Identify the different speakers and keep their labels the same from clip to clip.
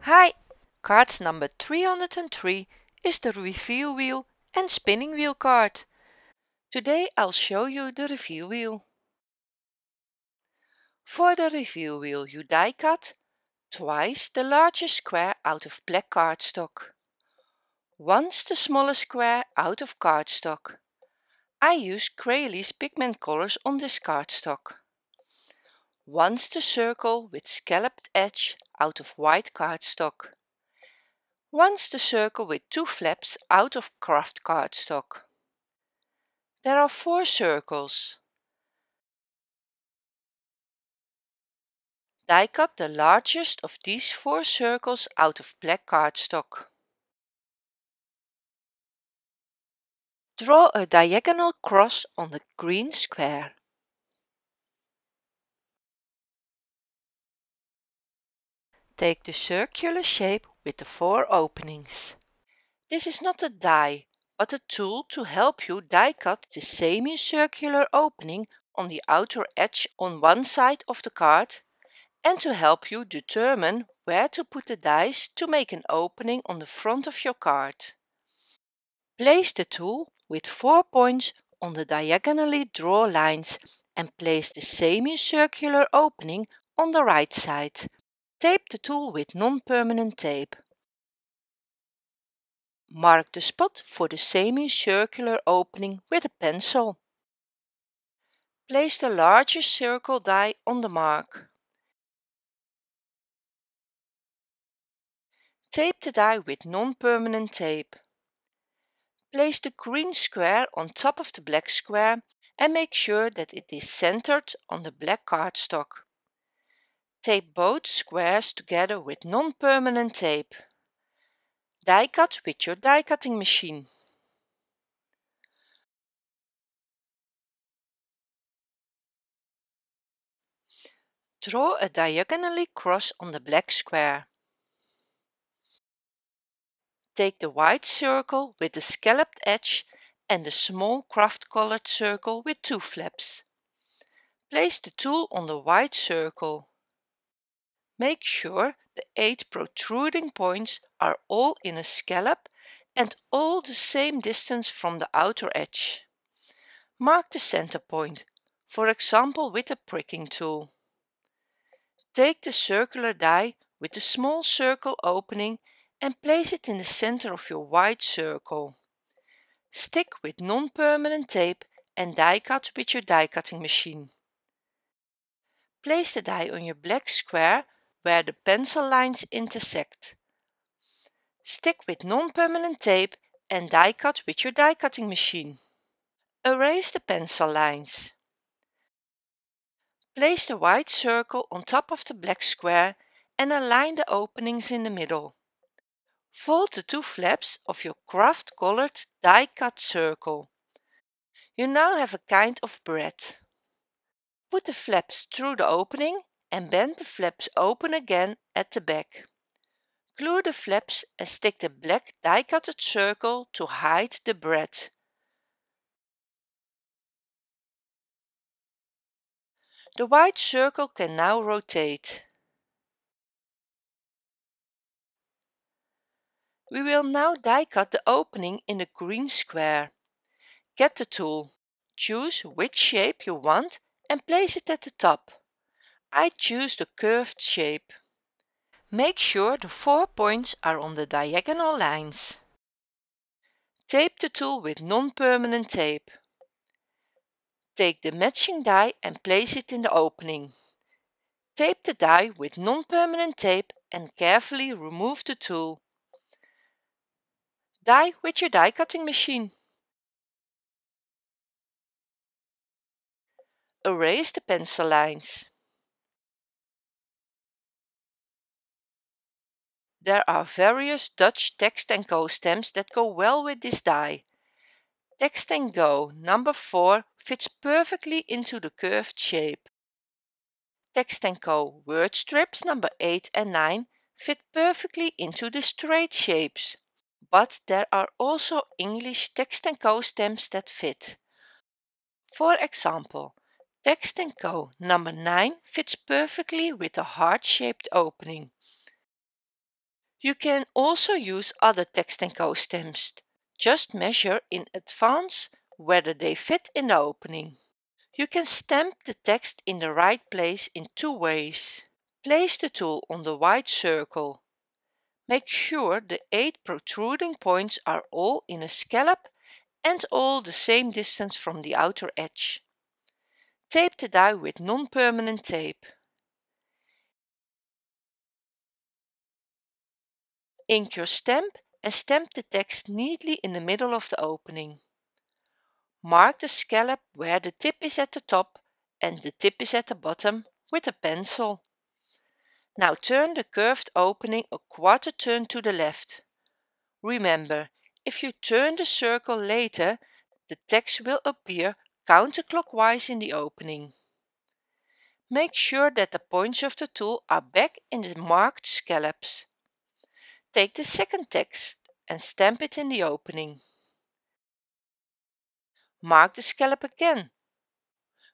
Speaker 1: Hi! Card number 303 is the reveal wheel and spinning wheel card. Today I'll show you the reveal wheel. For the reveal wheel you die cut twice the largest square out of black cardstock, once the smallest square out of cardstock. I use Crealies pigment colors on this cardstock. Once the circle with scalloped edge out of white cardstock. Once the circle with two flaps out of craft cardstock. There are four circles. Die cut the largest of these four circles out of black cardstock. Draw a diagonal cross on the green square. Take the circular shape with the four openings. This is not a die, but a tool to help you die cut the semicircular opening on the outer edge on one side of the card and to help you determine where to put the dies to make an opening on the front of your card. Place the tool with four points on the diagonally draw lines and place the semicircular opening on the right side. Tape the tool with non-permanent tape. Mark the spot for the semicircular opening with a pencil. Place the largest circle die on the mark. Tape the die with non-permanent tape. Place the green square on top of the black square and make sure that it is centered on the black cardstock. Tape both squares together with non-permanent tape. Die cut with your die cutting machine. Draw a diagonally cross on the black square. Take the white circle with the scalloped edge and the small craft colored circle with two flaps. Place the tool on the white circle. Make sure the eight protruding points are all in a scallop and all the same distance from the outer edge. Mark the center point, for example with a pricking tool. Take the circular die with the small circle opening and place it in the center of your white circle. Stick with non-permanent tape and die cut with your die cutting machine. Place the die on your black square where the pencil lines intersect. Stick with non-permanent tape and die cut with your die cutting machine. Erase the pencil lines. Place the white circle on top of the black square and align the openings in the middle. Fold the two flaps of your craft colored die cut circle. You now have a kind of brad. Put the flaps through the opening and bend the flaps open again at the back. Glue the flaps and stick the black die-cutted circle to hide the brad. The white circle can now rotate. We will now die cut the opening in the green square. Get the tool, choose which shape you want and place it at the top. I choose the curved shape. Make sure the four points are on the diagonal lines. Tape the tool with non-permanent tape. Take the matching die and place it in the opening. Tape the die with non-permanent tape and carefully remove the tool. Die with your die cutting machine. Erase the pencil lines. There are various Dutch Text & go stamps that go well with this die. Text & Go number 4 fits perfectly into the curved shape. Text & go word strips number 8 and 9 fit perfectly into the straight shapes. But there are also English Text & Go stamps that fit. For example, Text & Go number 9 fits perfectly with the heart-shaped opening. You can also use other Text & Go stamps. Just measure in advance whether they fit in the opening. You can stamp the text in the right place in two ways. Place the tool on the white circle. Make sure the 8 protruding points are all in a scallop and all the same distance from the outer edge. Tape the die with non-permanent tape. Ink your stamp and stamp the text neatly in the middle of the opening. Mark the scallop where the tip is at the top and the tip is at the bottom with a pencil. Now turn the curved opening a quarter turn to the left. Remember, if you turn the circle later, the text will appear counterclockwise in the opening. Make sure that the points of the tool are back in the marked scallops. Take the second text and stamp it in the opening. Mark the scallop again,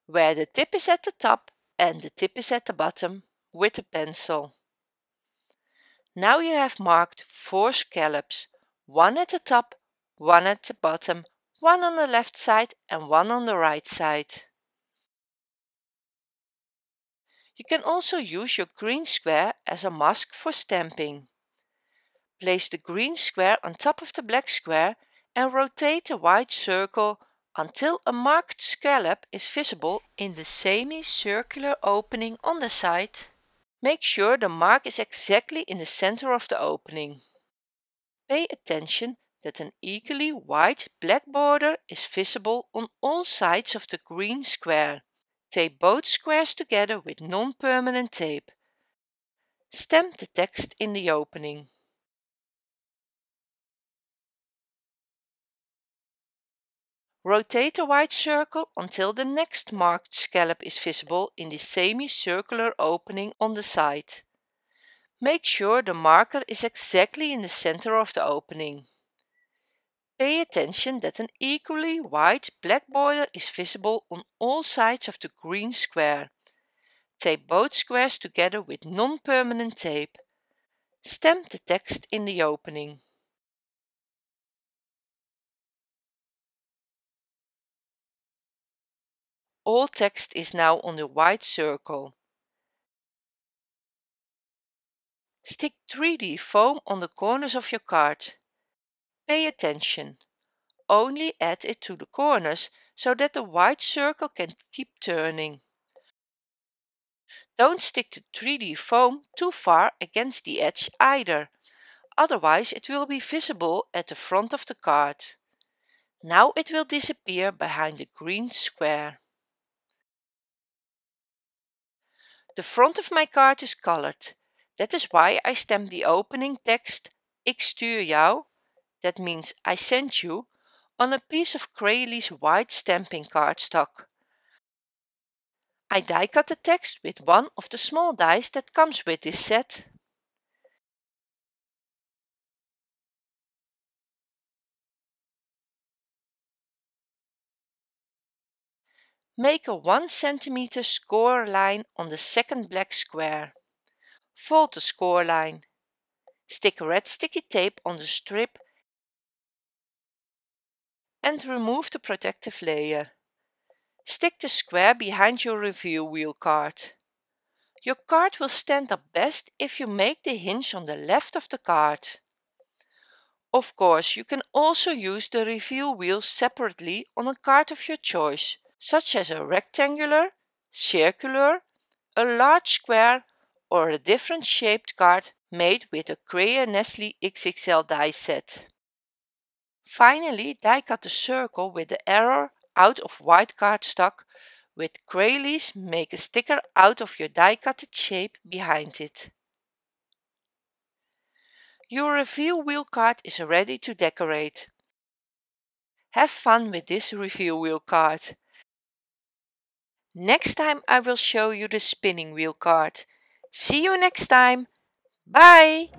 Speaker 1: where the tip is at the top and the tip is at the bottom with a pencil. Now you have marked four scallops, one at the top, one at the bottom one on the left side and one on the right side. You can also use your green square as a mask for stamping. Place the green square on top of the black square and rotate the white circle until a marked scallop is visible in the semicircular opening on the side. Make sure the mark is exactly in the center of the opening. Pay attention that an equally white black border is visible on all sides of the green square. Tape both squares together with non-permanent tape. Stamp the text in the opening. Rotate the white circle until the next marked scallop is visible in the semicircular opening on the side. Make sure the marker is exactly in the center of the opening. Pay attention that an equally white black border is visible on all sides of the green square. Tape both squares together with non-permanent tape. Stamp the text in the opening. All text is now on the white circle. Stick 3D foam on the corners of your card. Pay attention. Only add it to the corners so that the white circle can keep turning. Don't stick the 3D foam too far against the edge either, otherwise it will be visible at the front of the card. Now it will disappear behind the green square. The front of my card is colored. That is why I stamp the opening text Ik stuur jou that means I sent you, on a piece of Crealies white stamping cardstock. I die cut the text with one of the small dies that comes with this set. Make a 1 cm score line on the second black square. Fold the score line. Stick red sticky tape on the strip and remove the protective layer. Stick the square behind your reveal wheel card. Your card will stand up best if you make the hinge on the left of the card. Of course, you can also use the reveal wheel separately on a card of your choice, such as a rectangular, circular, a large square or a different shaped card made with a Crealies Nesties XXL die set. Finally die cut the circle with the arrow out of white cardstock with Crealies make a sticker out of your die cutted shape behind it. Your reveal wheel card is ready to decorate. Have fun with this reveal wheel card. Next time I will show you the spinning wheel card. See you next time. Bye!